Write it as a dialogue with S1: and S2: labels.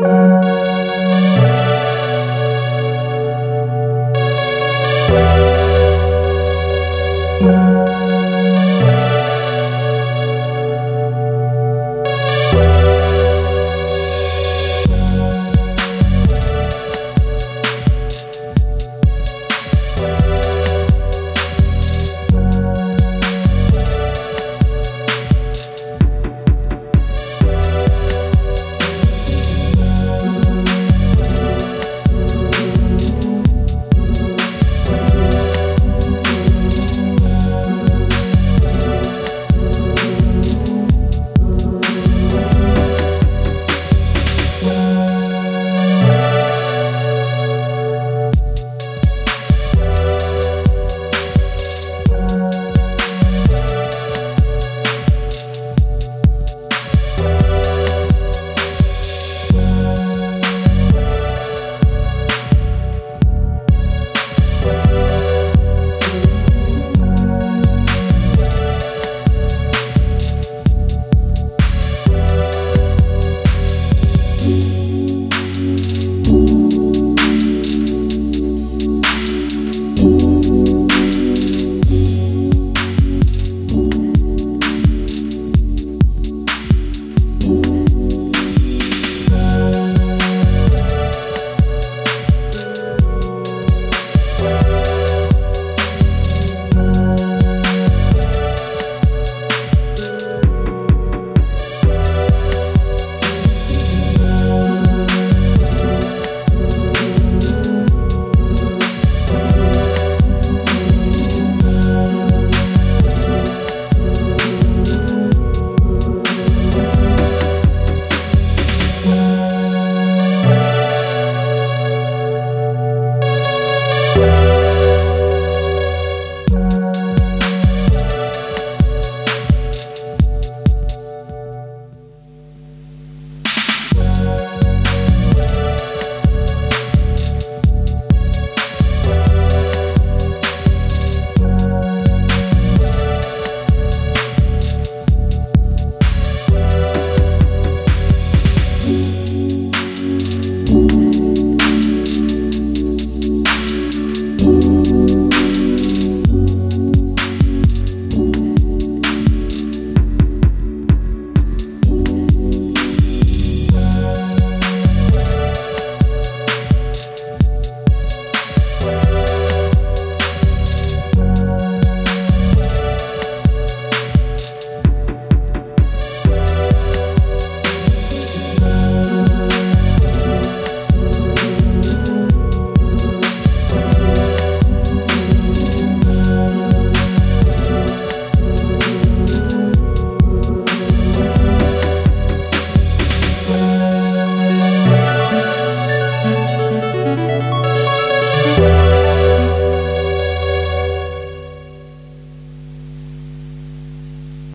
S1: Música Thank you.